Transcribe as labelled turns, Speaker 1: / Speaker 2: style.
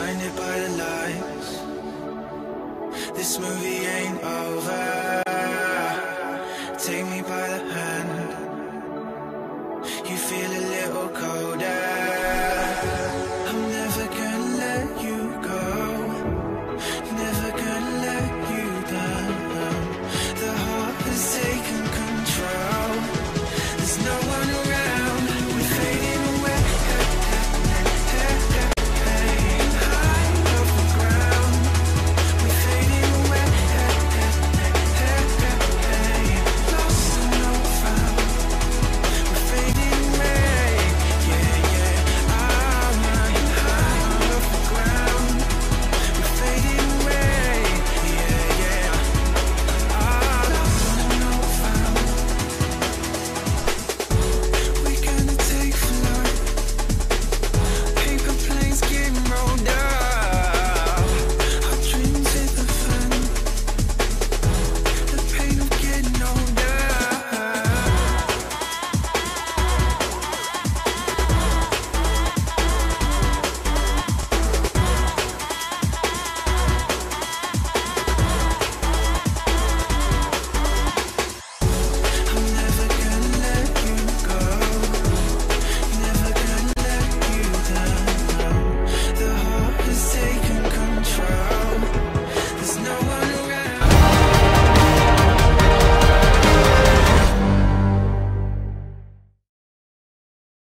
Speaker 1: blinded by the lights. This movie ain't over. Take me by